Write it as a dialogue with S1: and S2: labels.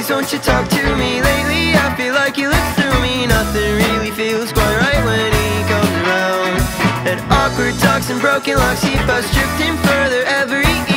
S1: please don't you talk to me Lately? I feel like he looks through me. Nothing really feels quite right when he comes around. And awkward talks and broken locks keep us drifting further every